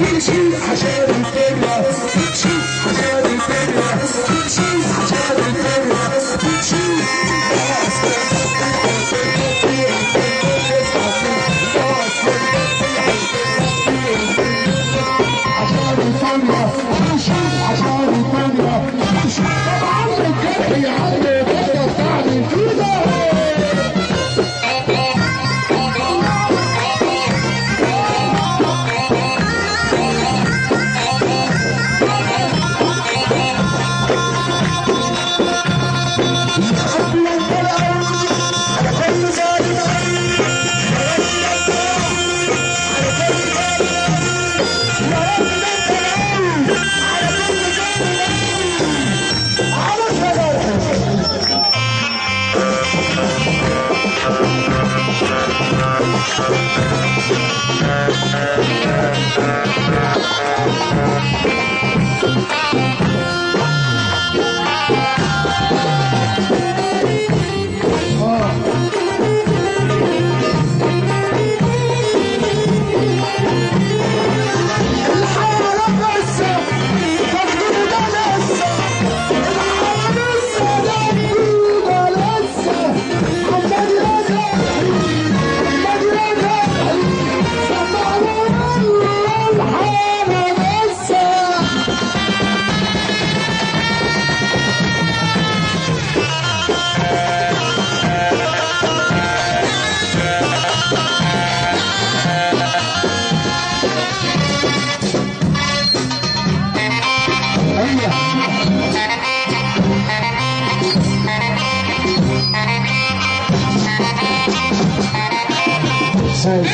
Shoot, shoot, I shall be bigger. Shoot, I shall be bigger. Shoot, shoot. Thank Say,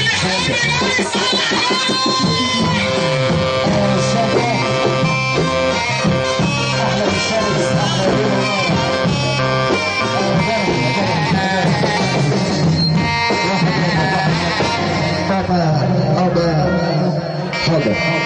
Father, Father, Father.